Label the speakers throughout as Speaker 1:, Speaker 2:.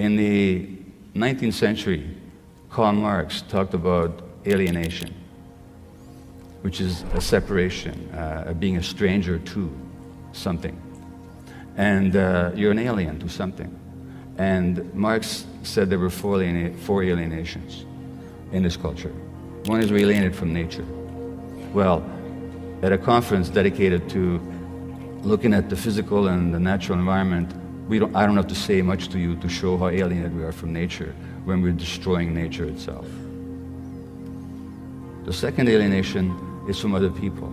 Speaker 1: In the 19th century, Karl Marx talked about alienation, which is a separation, uh, being a stranger to something. And uh, you're an alien to something. And Marx said there were four, aliena- four alienations in this culture. One is we're alienated from nature. Well, at a conference dedicated to looking at the physical and the natural environment, we don't, I don't have to say much to you to show how alienated we are from nature when we're destroying nature itself. The second alienation is from other people.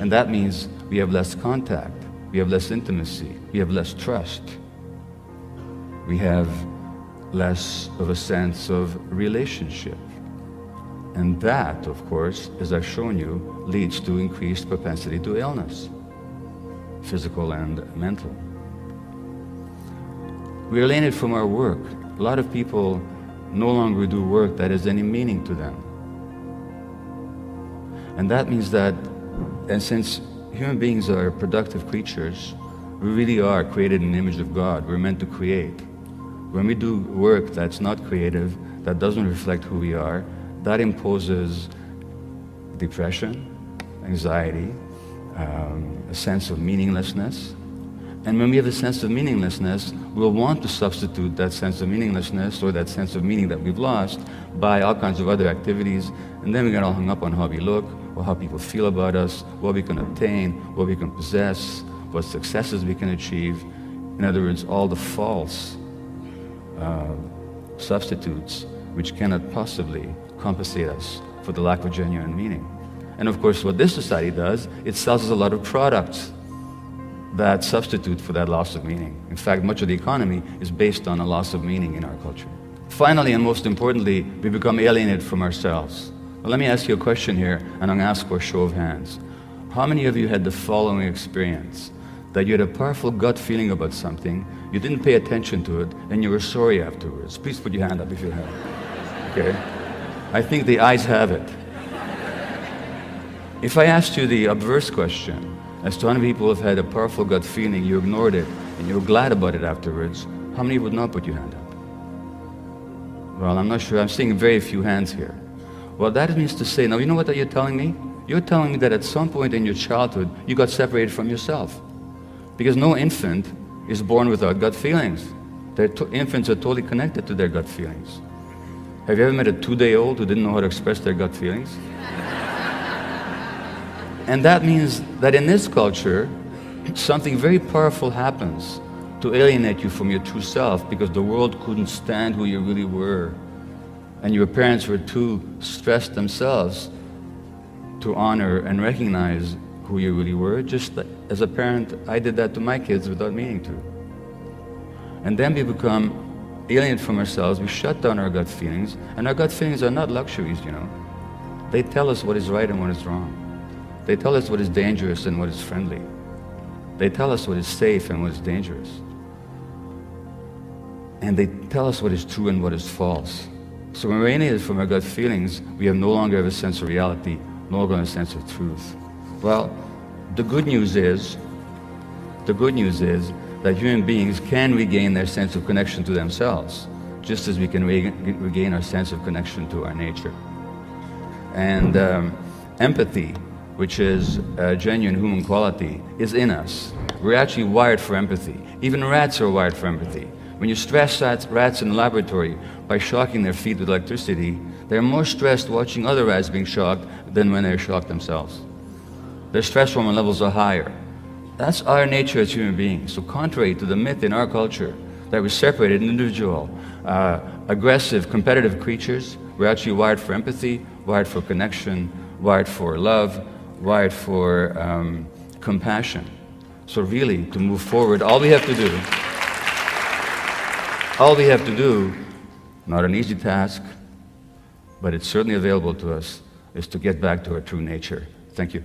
Speaker 1: And that means we have less contact, we have less intimacy, we have less trust, we have less of a sense of relationship. And that, of course, as I've shown you, leads to increased propensity to illness, physical and mental. We're alienated from our work. A lot of people no longer do work that has any meaning to them. And that means that, and since human beings are productive creatures, we really are created in the image of God. We're meant to create. When we do work that's not creative, that doesn't reflect who we are, that imposes depression, anxiety, um, a sense of meaninglessness. And when we have a sense of meaninglessness, we'll want to substitute that sense of meaninglessness or that sense of meaning that we've lost by all kinds of other activities. And then we get all hung up on how we look, or how people feel about us, what we can obtain, what we can possess, what successes we can achieve. In other words, all the false uh, substitutes which cannot possibly compensate us for the lack of genuine meaning. And of course, what this society does, it sells us a lot of products that substitute for that loss of meaning. In fact, much of the economy is based on a loss of meaning in our culture. Finally, and most importantly, we become alienated from ourselves. Well, let me ask you a question here, and I'm going to ask for a show of hands. How many of you had the following experience? That you had a powerful gut feeling about something, you didn't pay attention to it, and you were sorry afterwards. Please put your hand up if you have. Okay? I think the ayes have it. If I asked you the obverse question, as to how many people have had a powerful gut feeling, you ignored it, and you were glad about it afterwards, how many would not put your hand up? Well, I'm not sure. I'm seeing very few hands here. Well, that means to say, now you know what you're telling me? You're telling me that at some point in your childhood, you got separated from yourself. Because no infant is born without gut feelings. To- infants are totally connected to their gut feelings. Have you ever met a two day old who didn't know how to express their gut feelings? And that means that in this culture, something very powerful happens to alienate you from your true self because the world couldn't stand who you really were. And your parents were too stressed themselves to honor and recognize who you really were. Just as a parent, I did that to my kids without meaning to. And then we become alienated from ourselves. We shut down our gut feelings. And our gut feelings are not luxuries, you know. They tell us what is right and what is wrong. They tell us what is dangerous and what is friendly. They tell us what is safe and what is dangerous. And they tell us what is true and what is false. So when we're alienated from our gut feelings, we have no longer have a sense of reality, no longer a sense of truth. Well, the good news is, the good news is that human beings can regain their sense of connection to themselves, just as we can regain our sense of connection to our nature. And um, empathy which is a genuine human quality, is in us. We're actually wired for empathy. Even rats are wired for empathy. When you stress rats in the laboratory by shocking their feet with electricity, they're more stressed watching other rats being shocked than when they're shocked themselves. Their stress hormone levels are higher. That's our nature as human beings. So, contrary to the myth in our culture that we're separated individual, uh, aggressive, competitive creatures, we're actually wired for empathy, wired for connection, wired for love, wired for um, compassion. So, really, to move forward, all we have to do, all we have to do, not an easy task, but it's certainly available to us, is to get back to our true nature. Thank you.